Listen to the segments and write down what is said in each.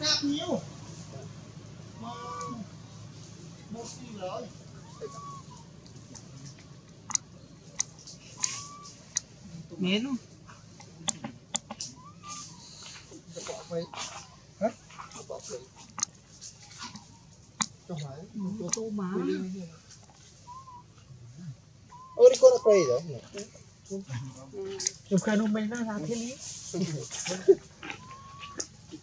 cạp nhiều mà một gì rồi mến không? Bỏ vậy hả? Bỏ vậy cho phải. Ủa, tô má. Ô đi con quay rồi. Yung kanong may na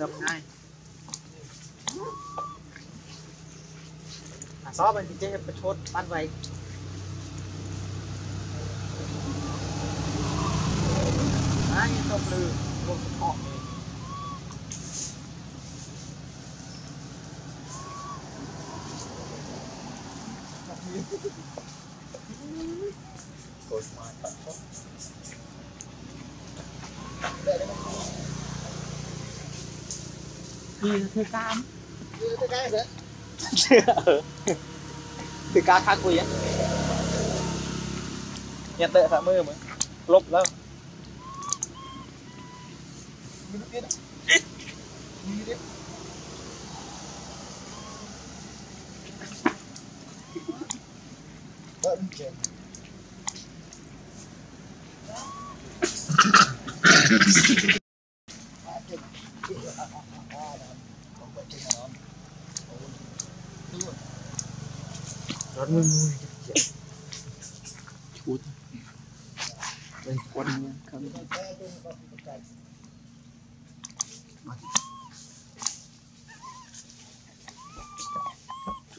10 ថ្ងៃអាសបានចេះប្រឈុតបាត់វែកអាយទៅភ្លឺមកអត់កូនមកបាត់ទៅ Vì thời cam. Đưa cái cái nữa thì cá khác quỷ á nhận tệ phạm mơ mà lốp lắm Thank you. Rất mùi mùi. Chút Đây. Quân nha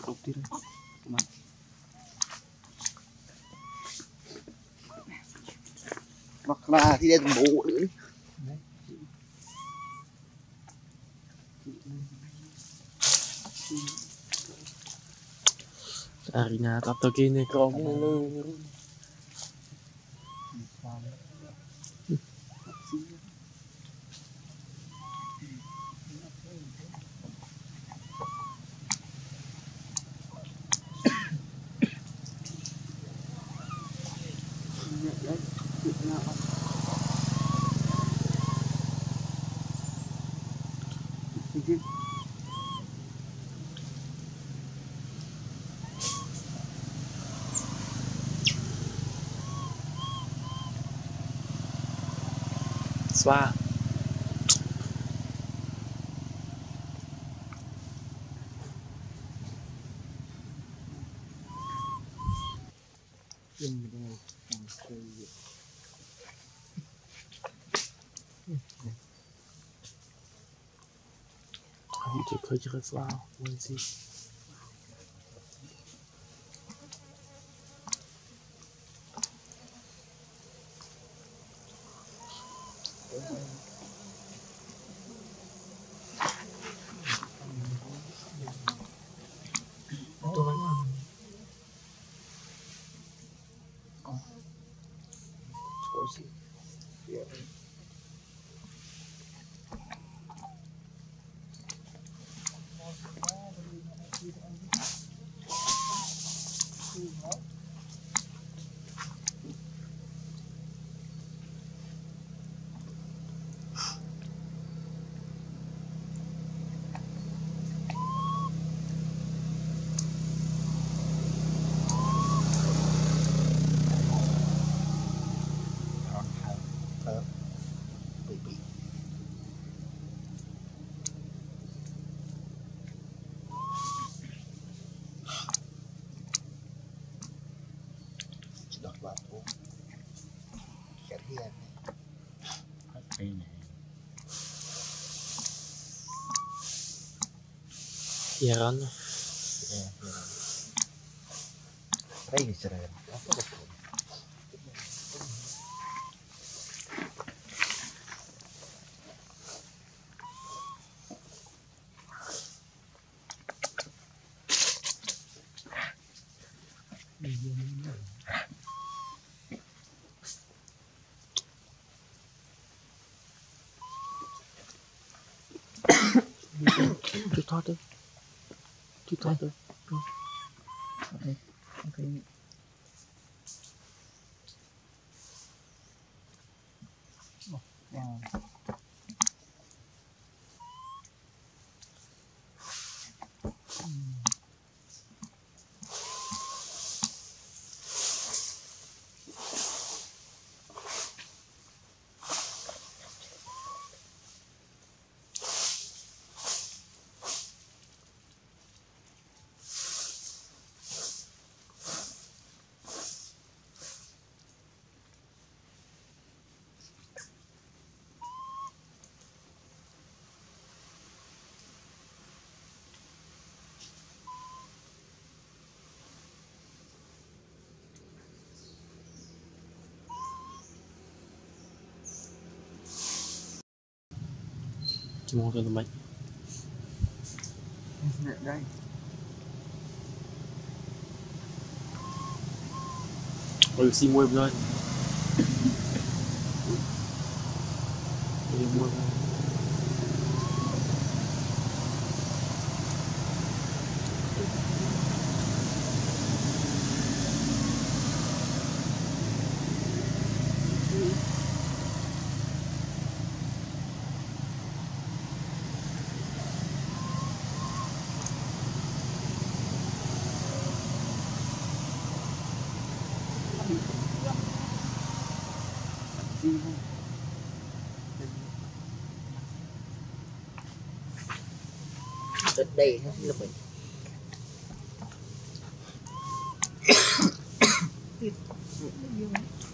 Không Chút đi. Đây Mà. Hoặc là thì đây Sarina Raptogene Chrome. Thank you. 是吧？用不到两颗药。嗯，好，Amen. Yaron. Yeah, yaron. Ay, hindi sila yaron. Just talk to 给多多，给，好的，我给你。Mong cho tụi mình đây rồi xin mua rồi gì không Đến đây hết là mình Thank you.